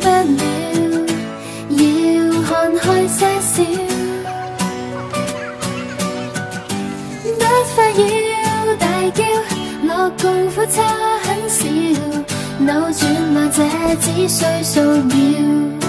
不了，要看开些少，不非要大叫，乐共苦差很少，扭转万劫只需数秒。